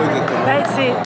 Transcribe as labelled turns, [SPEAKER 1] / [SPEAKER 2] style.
[SPEAKER 1] I see.